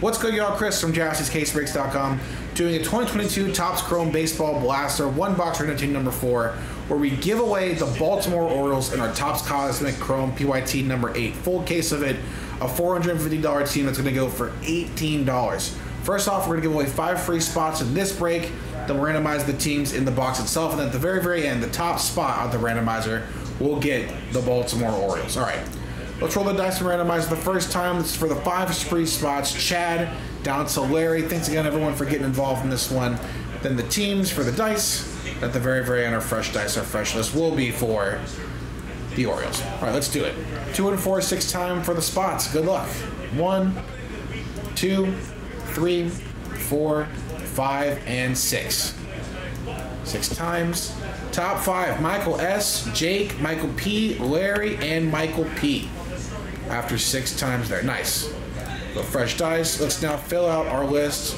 What's good, y'all? Chris from JaspysCaseBreaks.com doing a 2022 Topps Chrome Baseball Blaster one box team number four, where we give away the Baltimore Orioles in our Topps Cosmic Chrome PYT number eight. Full case of it, a $450 team that's going to go for $18. First off, we're going to give away five free spots in this break. Then we'll randomize the teams in the box itself, and at the very, very end, the top spot on the randomizer will get the Baltimore Orioles. All right. Let's roll the dice and randomize the first time. This is for the five free spots. Chad down to Larry. Thanks again, everyone, for getting involved in this one. Then the teams for the dice. At the very, very end, our fresh dice, our fresh list will be for the Orioles. All right, let's do it. Two and four, six time for the spots. Good luck. One, two, three, four, five, and six. Six times. Top five Michael S., Jake, Michael P., Larry, and Michael P. After six times there. Nice. The fresh dice. Let's now fill out our list.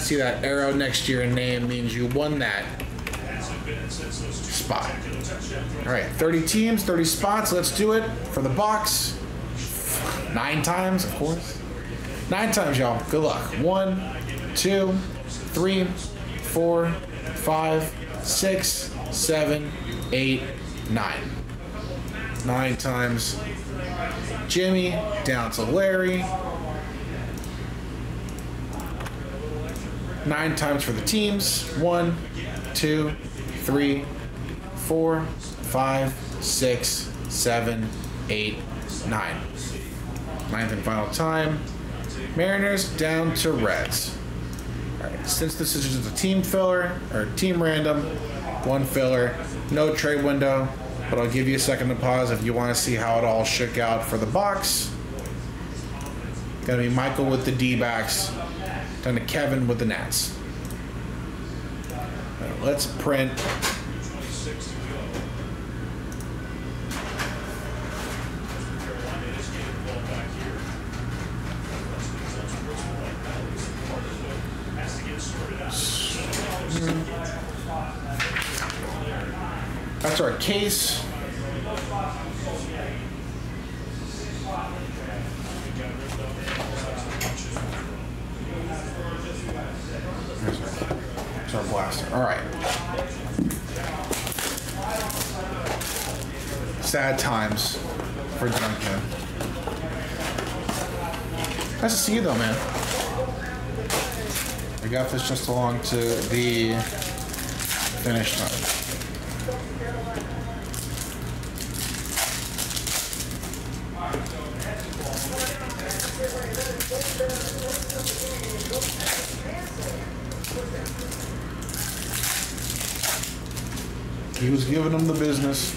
See that arrow next to your name means you won that spot. All right, 30 teams, 30 spots. Let's do it for the box. Nine times, of course. Nine times, y'all. Good luck. One, two, three, four, five, six, seven, eight, nine. Nine times. Jimmy down to Larry. Nine times for the teams. One, two, three, four, five, six, seven, eight, nine. Ninth and final time. Mariners down to Reds. All right, since this is just a team filler or team random, one filler, no trade window, but I'll give you a second to pause if you want to see how it all shook out for the box. Gonna be Michael with the D backs, down to Kevin with the Nats. Right, let's print. That's our case. There's our, blaster. All right. Sad times for Duncan. Nice to see you though, man. I got this just along to the finish line. He was giving them the business.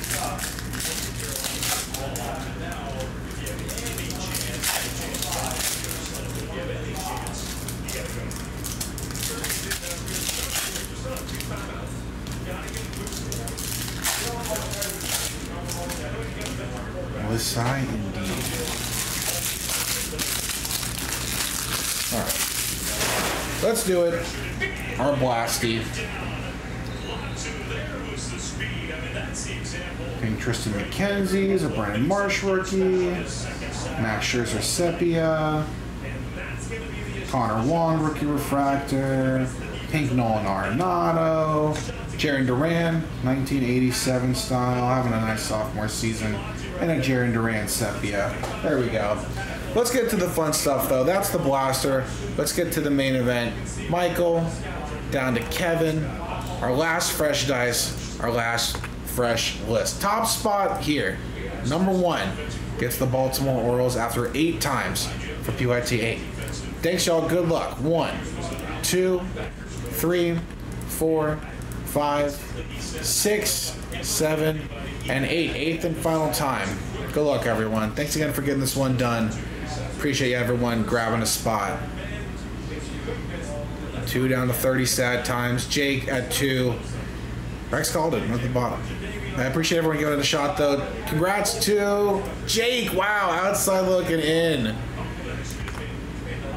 Let's do it. Our blasty. King Triston McKenzie's a Brandon Marsh rookie. Max Scherzer Sepia. Connor Wong rookie refractor. Pink Nolan Arenado. Jarren Duran, 1987 style, having a nice sophomore season. And a Jarren Duran Sepia. There we go. Let's get to the fun stuff though. That's the blaster. Let's get to the main event. Michael, down to Kevin. Our last fresh dice, our last fresh list. Top spot here, number one, gets the Baltimore Orioles after eight times for PYT 8. Thanks, y'all. Good luck. One, two, three, four, five, six, seven, and eight. Eighth and final time. Good luck, everyone. Thanks again for getting this one done. Appreciate you, everyone grabbing a spot. Two down to 30 sad times. Jake at two. Rex Calden at the bottom. I appreciate everyone giving it a shot, though. Congrats to Jake. Wow, outside looking in.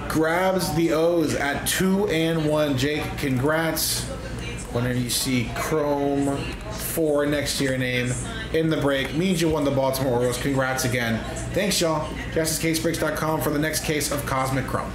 Grabs the O's at two and one. Jake, congrats. Whenever you see Chrome 4 next to your name in the break, means you won the Baltimore Orioles. Congrats again. Thanks, y'all. JaspysCaseBreaks.com for the next case of Cosmic Chrome.